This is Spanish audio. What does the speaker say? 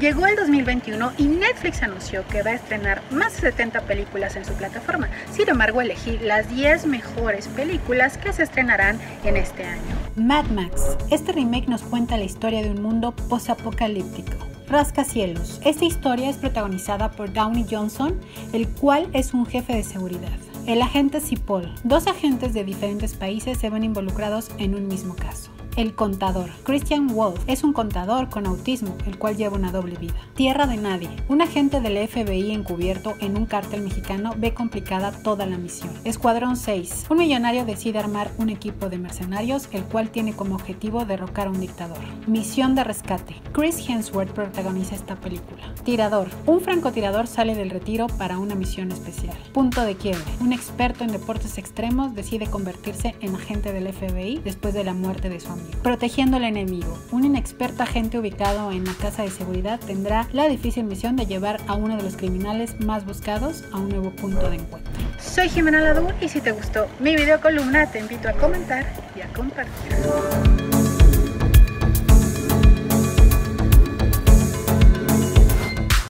Llegó el 2021 y Netflix anunció que va a estrenar más de 70 películas en su plataforma. Sin embargo, elegí las 10 mejores películas que se estrenarán en este año. Mad Max. Este remake nos cuenta la historia de un mundo posapocalíptico. Rascacielos. Esta historia es protagonizada por Downey Johnson, el cual es un jefe de seguridad. El agente Cipoll. Dos agentes de diferentes países se ven involucrados en un mismo caso. El contador. Christian Wolf es un contador con autismo, el cual lleva una doble vida. Tierra de nadie. Un agente del FBI encubierto en un cártel mexicano ve complicada toda la misión. Escuadrón 6. Un millonario decide armar un equipo de mercenarios, el cual tiene como objetivo derrocar a un dictador. Misión de rescate. Chris Hemsworth protagoniza esta película. Tirador. Un francotirador sale del retiro para una misión especial. Punto de quiebre. Un experto en deportes extremos decide convertirse en agente del FBI después de la muerte de su amigo. Protegiendo al enemigo. Un inexperto agente ubicado en la casa de seguridad tendrá la difícil misión de llevar a uno de los criminales más buscados a un nuevo punto de encuentro. Soy Jimena Ladur y si te gustó mi video columna te invito a comentar y a compartir.